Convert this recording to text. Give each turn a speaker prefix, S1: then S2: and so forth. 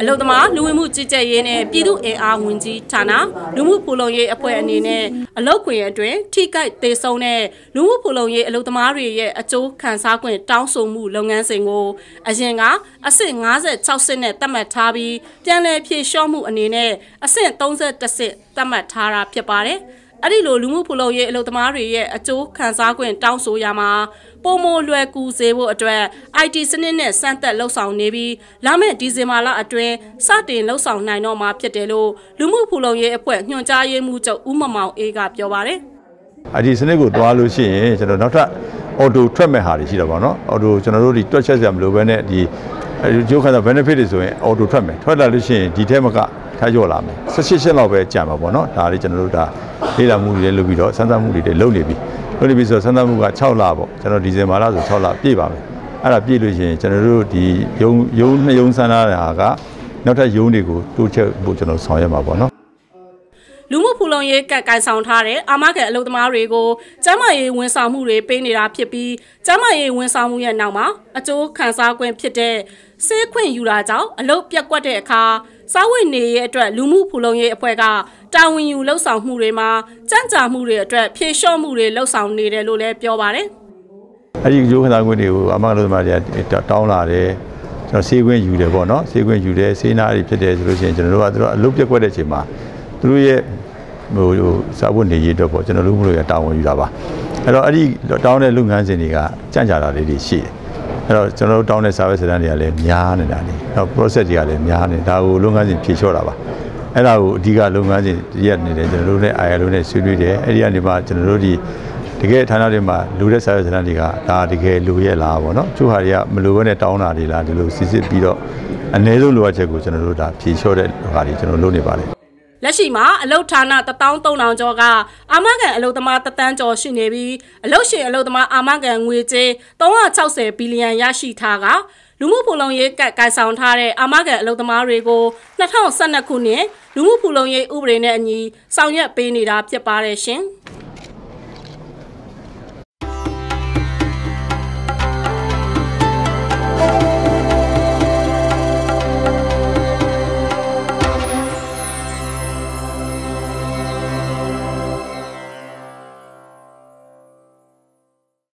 S1: အလုံသမားလူဝင်မှုကြီးကြပ်ရေးနဲ့ပြည်သူ့အင်အားဝင်ကြီးဌာနလူမှုဖူလုံရေးအဖွဲ့အနေနဲ့အလုတ်ခွင့်အတွင်းထိကိုက်သေဆုံးတဲ့လူမှုဖူလုံရေးအလုံသမားတွေရဲ့အကျိုးခံစား권တောင်းဆိုမှုလုပ်ငန်းစဉ်ကိုအရင်ကအဆင့်56ဆင့်နဲ့သတ်မှတ်ထားပြီးပြန်လည်ဖြည့်လျှော့မှုအနေနဲ့အဆင့်31ဆင့်သတ်မှတ်ထားတာဖြစ်ပါတယ်။ အဲ့ဒီလိုလူမှုဖူလုံရေးအလုပ်သမားတွေရဲ့အကျိုးခံစား권တောင်းဆိုရမှာပုံမလွယ်ကူစေဖို့အတွက် IT စနစ်နဲ့စမ်းသပ်လှုပ်ဆောင်နေပြီးလာမယ့်ဒီဇင်ဘာလအတွင်းစတင်လှုပ်ဆောင်နိုင်တော့မှာဖြစ်တယ်လို့လူမှုဖူလုံရေးအဖွဲ့ညွှန်ကြားရေးမှူးချုပ်ဦးမမောင်အေးကပြောပါတယ်။
S2: IT စနစ်ကိုသွားလို့ရှိရင်ကျွန်တော်နောက်ထပ် auto ထွက်မဲ့ဟာတွေရှိတော့ဗောနော် auto ကျွန်တော်တို့ဒီတွက်ချက်စရာမလိုဘဲနဲ့ဒီကျိုးခံစား benefit တွေဆိုရင် auto ထွက်မယ်ထွက်လာလို့ရှိရင်ဒီထဲမှာက ထားကျော်လာမယ်16ရှင်းလောက်ပဲကြာမှာပေါ့နော်ဒါလေးကျွန်တော်တို့ဒါလေ့လာမှုတွေလုပ်ပြီးတော့စမ်းသပ်မှုတွေလုပ်နေပြီလုပ်နေပြီဆိုတော့စမ်းသပ်မှုက6လပေါ့ကျွန်တော်ဒီဇင်ဘာလဆို6လပြည့်ပါမယ်အဲ့ဒါပြည့်လို့ရှိရင်ကျွန်တော်တို့ဒီယုံယုံနှစ်ယုံစမ်းထားတဲ့ဟာကနောက်ထပ်ယုံတွေကိုတိုးချက်ဖို့ကျွန်တော်ဆောင်ရွက်မှာပေါ့နော်
S1: လူမှုဖူလုံရေးကတ်ကိုင်ဆောင်ထားတဲ့အာမခံအလုပ်သမားတွေကိုကျန်းမာရေးဝန်ဆောင်မှုတွေပေးနေတာဖြစ်ပြီးကျန်းမာရေးဝန်ဆောင်မှုရဲ့နောက်မှာအကျိုးခံစား권ဖြစ်တဲ့ဆေးခွင့်ယူတာကြောင့်အလုပ်ပြက်ကွက်တဲ့အခါ စားဝတ်နေရေးအတွက်လူမှုဖူလုံရေးအဖွဲ့ကတာဝန်ယူလှုပ်ဆောင်မှုတွေမှာကြံ့ကြာမှုတွေအတွက်ဖြေလျှော့မှုတွေလှုပ်ဆောင်နေတယ်လို့လည်းပြောပါတယ်။
S2: အဲဒီရိုးခန္ဓာခွင့်တွေကိုအမကလို့သမားတွေကတောင်းလာတယ်ကျွန်တော်ဆေးခွင့်ယူတယ်ပေါ့နော်ဆေးခွင့်ယူတယ်ဆေးနာတွေဖြစ်တယ်ဆိုလို့ရှိရင်ကျွန်တော်တို့ကသူတို့အလုပ်ပြက်ကွက်တဲ့အချိန်မှာသူတို့ရဲ့ဟိုစားဖို့နေရေးအတွက်ပေါ့ကျွန်တော်တို့မလို့ရတာဝန်ယူတာပါအဲ့တော့အဲ့ဒီတောင်းတဲ့လုပ်ငန်းစဉ်တွေကကြံ့ကြာတာလေးတွေရှိတယ် အဲ့တော့ကျွန်တော်တို့တောင်းတဲ့ service စတန်တွေကလည်းများနေတာနေနောက် process တွေကလည်းများနေဒါကိုလုပ်ငန်းစဉ်ဖြေလျှော့တာပါအဲ့ဒါကိုအဓိကလုပ်ငန်းစဉ်ရက်နေတယ်ကျွန်တော်တို့နဲ့ ILO နဲ့ဆွေးနွေးတယ်အဲ့ဒီကနေမှကျွန်တော်တို့ဒီတကယ်ဌာနတွေမှာလူတဲ့ service စတန်တွေကဒါတကယ်လူရဲ့လားပေါ့နော်သူဟာတွေကမလိုဘဲနဲ့တောင်းတာတွေလားဒီလိုစစ်စစ်ပြီးတော့အနည်းဆုံးလိုအပ်ချက်ကိုကျွန်တော်တို့ဒါဖြေလျှော့တဲ့ဟာတွေကျွန်တော်လုပ်နေပါတယ်
S1: လက်ရှိမှာအလုတ်ဌာန13000ကျော်ကအာမခံအလုတ်သမားတသန်းကျော်ရှိနေပြီးအလုတ်ရှင်အလုတ်သမားအာမခံငွေကြေး360ဘီလီယံရရှိထားကလူမှုဖူလုံရေးကတ်ကိုင်ဆောင်ထားတဲ့အာမခံအလုတ်သမားတွေကို2012ခုနှစ်လူမှုဖူလုံရေးဥပဒေနဲ့အညီဆောင်ရွက်ပေးနေတာဖြစ်ပါတယ်ရှင်။